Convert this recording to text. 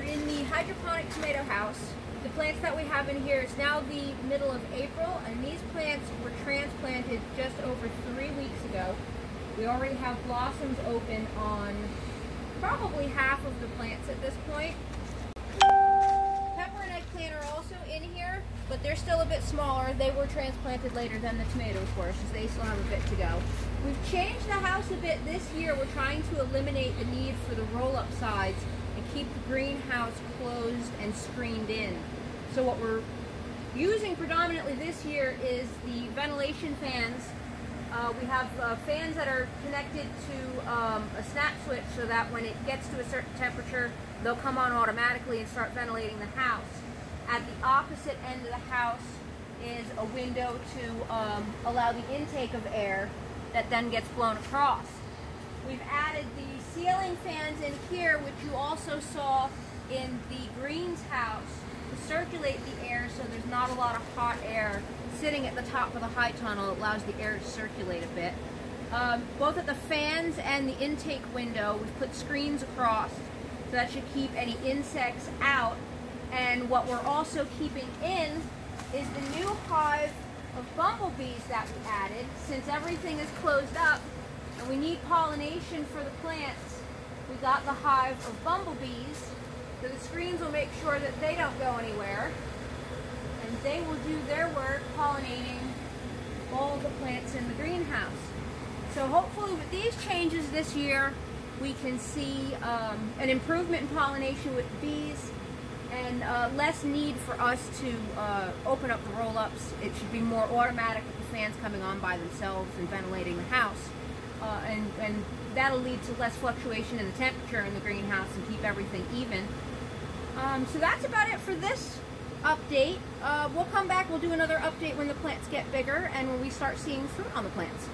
in the hydroponic tomato house. The plants that we have in here is now the middle of April, and these plants were transplanted just over three weeks ago. We already have blossoms open on probably half of the plants at this point. Pepper and eggplant are also in here, but they're still a bit smaller. They were transplanted later than the tomatoes were, so they still have a bit to go. We've changed the house a bit this year. We're trying to eliminate the need for the roll-up sides keep the greenhouse closed and screened in. So what we're using predominantly this year is the ventilation fans. Uh, we have uh, fans that are connected to um, a snap switch so that when it gets to a certain temperature, they'll come on automatically and start ventilating the house. At the opposite end of the house is a window to um, allow the intake of air that then gets blown across. We've added the ceiling fans in here, which you also saw in the greens house to circulate the air so there's not a lot of hot air sitting at the top of the high tunnel. It allows the air to circulate a bit. Um, both at the fans and the intake window, we've put screens across so that should keep any insects out. And what we're also keeping in is the new hive of bumblebees that we added. Since everything is closed up and we need pollination for the plants, we got the hive of bumblebees. So the screens will make sure that they don't go anywhere. And they will do their work pollinating all the plants in the greenhouse. So hopefully with these changes this year, we can see um, an improvement in pollination with the bees and uh, less need for us to uh, open up the roll-ups. It should be more automatic with the fans coming on by themselves and ventilating the house. Uh, and, and that'll lead to less fluctuation in the temperature in the greenhouse and keep everything even. Um, so that's about it for this update. Uh, we'll come back, we'll do another update when the plants get bigger and when we start seeing fruit on the plants.